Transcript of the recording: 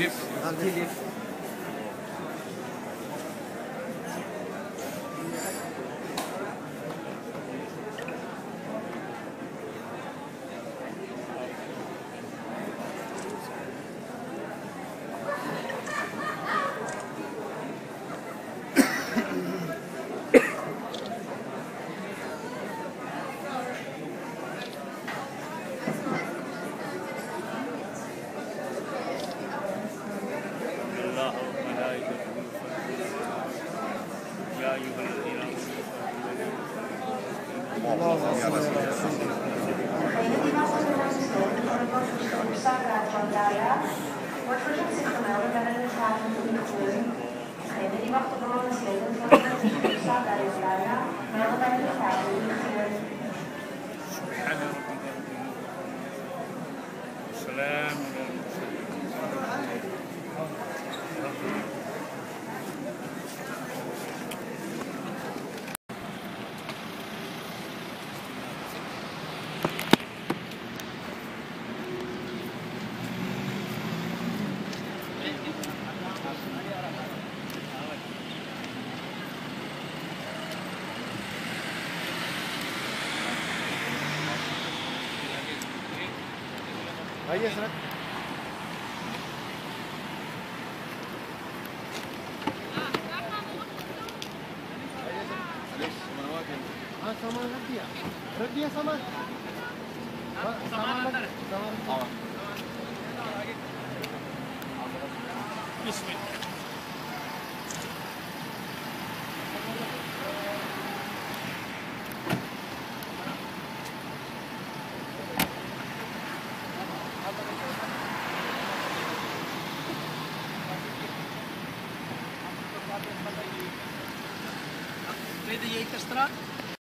Silip. Silip. Wordt verzoekt zich gemeld bij de vraag van de kleur. En die mag de bewoners leden van de Santa Rosaria melden bij de vraag van de kleur. Ahí está. سامان رديا رديا سامان سامان سامان بسم الله Tweede Jekerstraat.